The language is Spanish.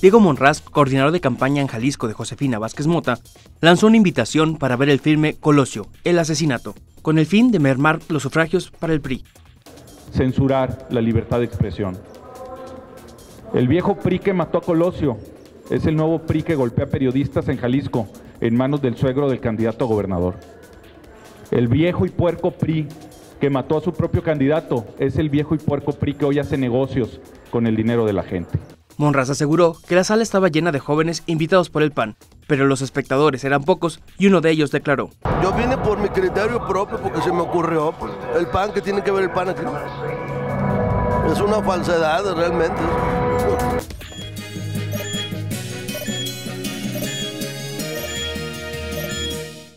Diego Monraz, coordinador de campaña en Jalisco de Josefina Vázquez Mota, lanzó una invitación para ver el filme Colosio, el asesinato, con el fin de mermar los sufragios para el PRI. Censurar la libertad de expresión. El viejo PRI que mató a Colosio es el nuevo PRI que golpea periodistas en Jalisco en manos del suegro del candidato a gobernador. El viejo y puerco PRI que mató a su propio candidato es el viejo y puerco PRI que hoy hace negocios con el dinero de la gente. Monraz aseguró que la sala estaba llena de jóvenes invitados por el PAN, pero los espectadores eran pocos y uno de ellos declaró. Yo vine por mi criterio propio porque se me ocurrió. El PAN, que tiene que ver el PAN aquí? Es una falsedad realmente.